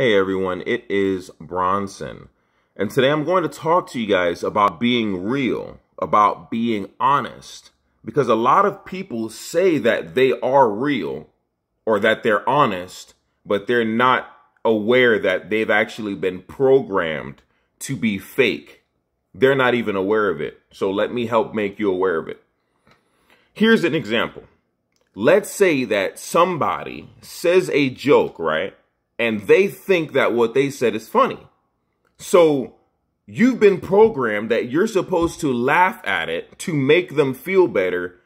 Hey everyone, it is Bronson. And today I'm going to talk to you guys about being real, about being honest. Because a lot of people say that they are real or that they're honest, but they're not aware that they've actually been programmed to be fake. They're not even aware of it. So let me help make you aware of it. Here's an example. Let's say that somebody says a joke, right? And they think that what they said is funny. So you've been programmed that you're supposed to laugh at it to make them feel better,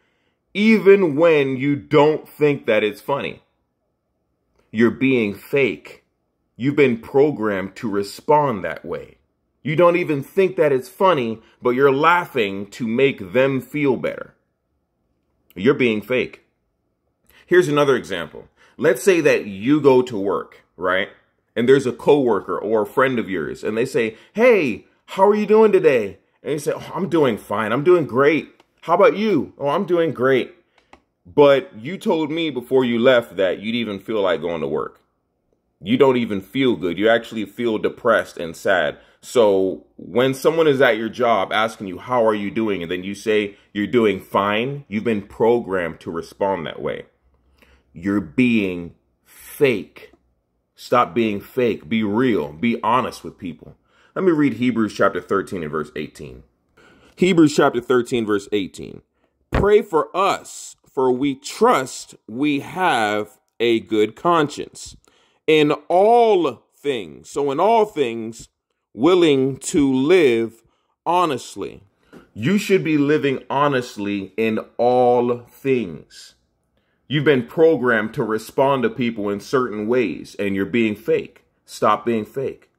even when you don't think that it's funny. You're being fake. You've been programmed to respond that way. You don't even think that it's funny, but you're laughing to make them feel better. You're being fake. Here's another example. Let's say that you go to work right? And there's a coworker or a friend of yours, and they say, Hey, how are you doing today? And you say, oh, I'm doing fine. I'm doing great. How about you? Oh, I'm doing great. But you told me before you left that you'd even feel like going to work. You don't even feel good. You actually feel depressed and sad. So when someone is at your job asking you, how are you doing? And then you say you're doing fine, you've been programmed to respond that way. You're being fake. Stop being fake. Be real. Be honest with people. Let me read Hebrews chapter 13 and verse 18. Hebrews chapter 13, verse 18. Pray for us, for we trust we have a good conscience in all things. So, in all things, willing to live honestly. You should be living honestly in all things. You've been programmed to respond to people in certain ways and you're being fake. Stop being fake.